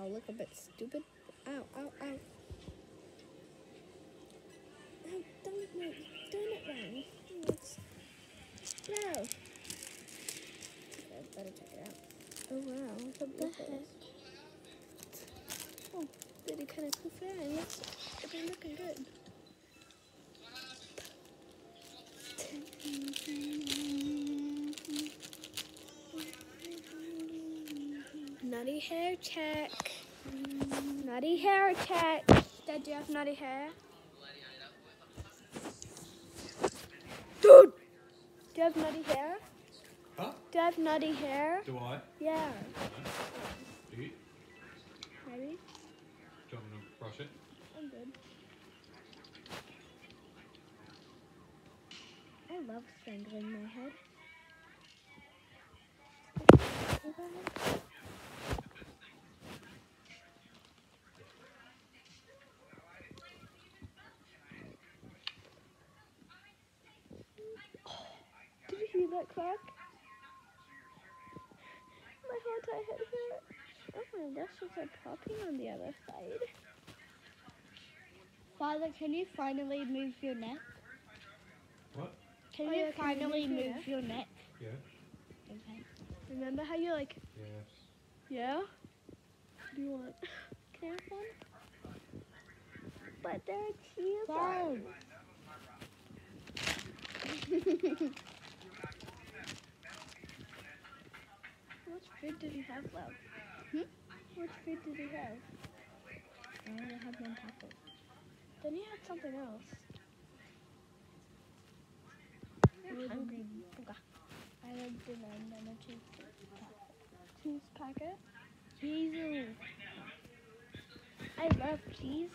I'll look a bit stupid. Ow, ow, ow. No, don't, no, doing it wrong. Let's, no. Okay, I better check it out. Oh wow, what the heck? Oh, really kind of cool. Looks, they're looking good. Nutty hair check. Nutty hair check. Dad, do you have nutty hair? Dude! Do you have nutty hair? Huh? Do you have nutty hair? Do I? Yeah. Do you? Maybe? Do you want me to brush it? I'm good. I love strangling my head. That crack? My whole entire head hurt. Oh my gosh, there's a popping on the other side. Father, can you finally move your neck? What? Can Oh, you yeah, can you finally move your move your neck? Yeah. Okay. Remember how you like, Yes. yeah? What do you want? Can I have one? But there are cheese on. What food did you have left? Hmm? What food did you have? I only have one taco. Then you had something else. I'm hungry. Okay. I had dinner and then a cheese taco. Cheese packet. Cheese. I love cheese.